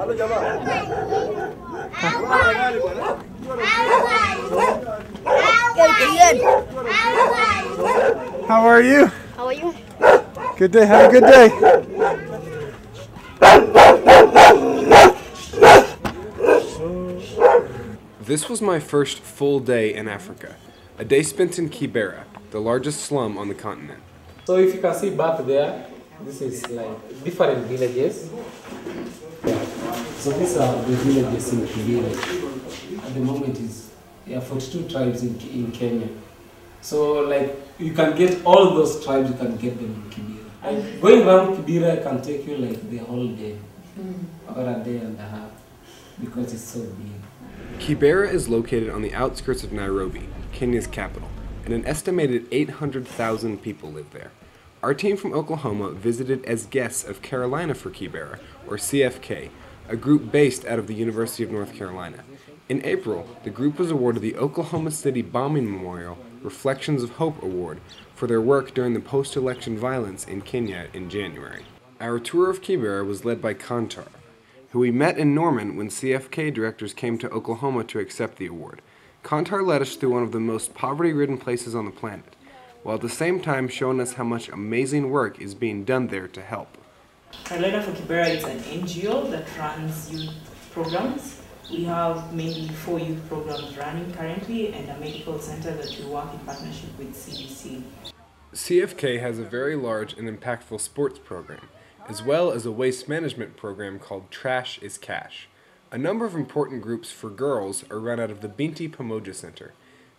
How are you? How are you? Good day. Have a good day. This was my first full day in Africa, a day spent in Kibera, the largest slum on the continent. So if you can see back there, this is like different villages. Yeah. So these are the villages in Kibera. At the moment is there are 42 tribes in, in Kenya. So like you can get all those tribes, you can get them in Kibera. And going around Kibera can take you like the whole day mm. or a day and a half because it's so big. Kibera is located on the outskirts of Nairobi, Kenya's capital, and an estimated 800,000 people live there. Our team from Oklahoma visited as guests of Carolina for Kibera, or CFK, a group based out of the University of North Carolina. In April, the group was awarded the Oklahoma City Bombing Memorial Reflections of Hope Award for their work during the post election violence in Kenya in January. Our tour of Kibera was led by Kantar, who we met in Norman when CFK directors came to Oklahoma to accept the award. Kantar led us through one of the most poverty ridden places on the planet, while at the same time showing us how much amazing work is being done there to help. Carolina for Kibera is an NGO that runs youth programs. We have mainly four youth programs running currently and a medical center that we work in partnership with CDC. CFK has a very large and impactful sports program, as well as a waste management program called Trash is Cash. A number of important groups for girls are run out of the Binti Pamoja Center.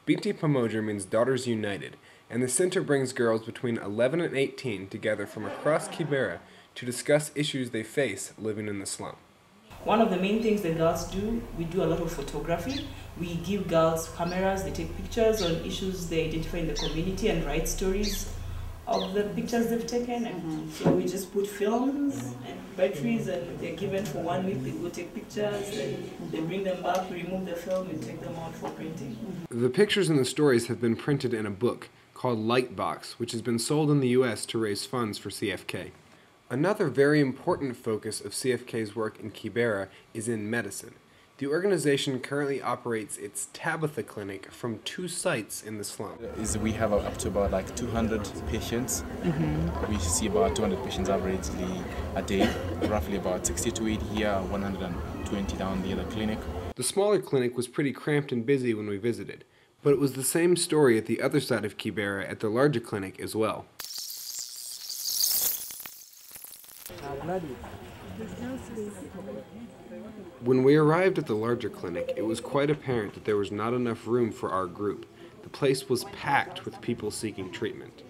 Binti Pamoja means Daughters United, and the center brings girls between 11 and 18 together from across Kibera to discuss issues they face living in the slum. One of the main things the girls do, we do a lot of photography. We give girls cameras, they take pictures on issues they identify in the community and write stories of the pictures they've taken. And mm-hmm. so we just put films mm-hmm. and batteries and they're given for one week, they go take pictures, then they mm-hmm. bring them back, we remove the film and take them out for printing. The pictures and the stories have been printed in a book called Lightbox, which has been sold in the US to raise funds for CFK. Another very important focus of CFK's work in Kibera is in medicine. The organization currently operates its Tabitha Clinic from two sites in the slum. is we have up to about like 200 patients. Mm-hmm. We see about 200 patients averagely a day, roughly about 60 to 80 here, 120 down the other clinic. The smaller clinic was pretty cramped and busy when we visited, but it was the same story at the other side of Kibera at the larger clinic as well. When we arrived at the larger clinic, it was quite apparent that there was not enough room for our group. The place was packed with people seeking treatment.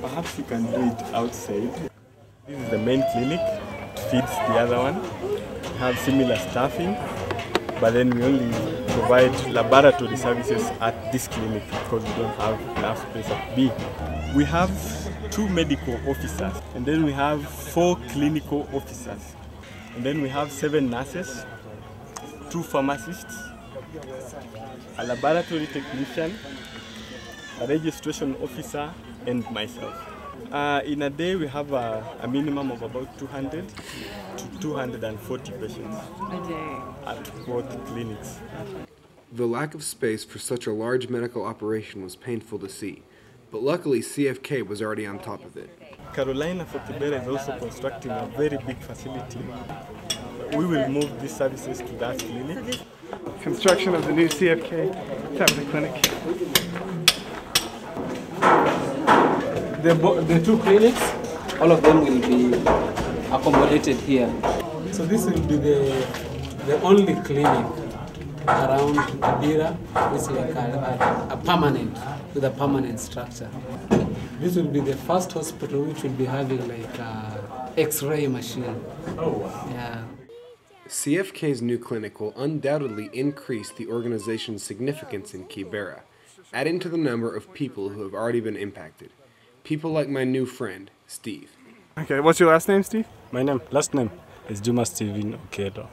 Perhaps you can do it outside. This is the main clinic, feeds the other one. Have similar staffing, but then we only provide laboratory services at this clinic because we don't have enough space at B. We have two medical officers, and then we have four clinical officers, and then we have seven nurses, two pharmacists, a laboratory technician, a registration officer, and myself. Uh, in a day, we have a, a minimum of about 200 to 240 patients at both clinics. The lack of space for such a large medical operation was painful to see, but luckily CFK was already on top of it. Carolina for Kibera is also constructing a very big facility. We will move these services to that clinic. Construction of the new CFK Tabitha Clinic. The, the two clinics, all of them will be accommodated here. So this will be the, the only clinic around Kibera which is like a, a, a permanent, with a permanent structure. This will be the first hospital which will be having like a X-ray machine. Oh wow! Yeah. CFK's new clinic will undoubtedly increase the organization's significance in Kibera, adding to the number of people who have already been impacted. People like my new friend, Steve. Okay, what's your last name, Steve? My name, last name is Juma Steven Okedo.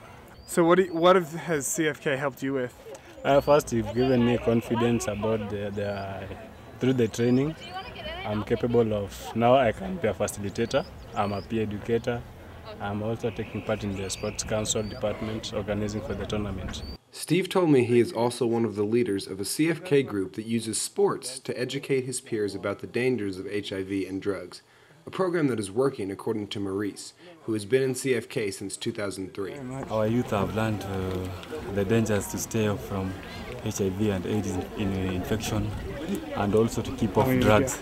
So what do you, what have, has CFK helped you with? Uh, first, you've given me confidence about the, the through the training. I'm capable of now. I can be a facilitator. I'm a peer educator, I'm also taking part in the sports council department organizing for the tournament. Steve told me he is also one of the leaders of a CFK group that uses sports to educate his peers about the dangers of HIV and drugs, a program that is working according to Maurice, who has been in CFK since 2003. Our youth have learned uh, the dangers to stay off from HIV and AIDS in, in, infection and also to keep off drugs.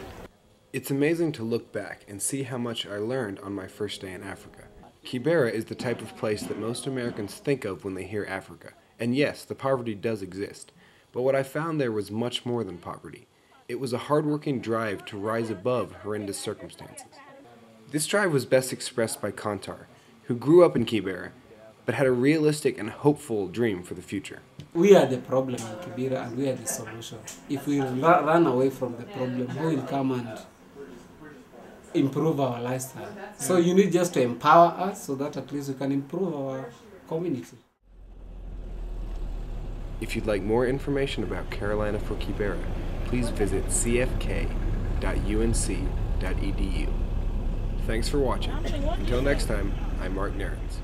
It's amazing to look back and see how much I learned on my first day in Africa. Kibera is the type of place that most Americans think of when they hear Africa. And yes, the poverty does exist. But what I found there was much more than poverty. It was a hardworking drive to rise above horrendous circumstances. This drive was best expressed by Kantar, who grew up in Kibera, but had a realistic and hopeful dream for the future. We are the problem in Kibera and we are the solution. If we run away from the problem, who will come and improve our lifestyle? So you need just to empower us so that at least we can improve our community. If you'd like more information about Carolina for Kibera, please visit cfk.unc.edu. Thanks for watching. Until next time, I'm Mark Nehrenz.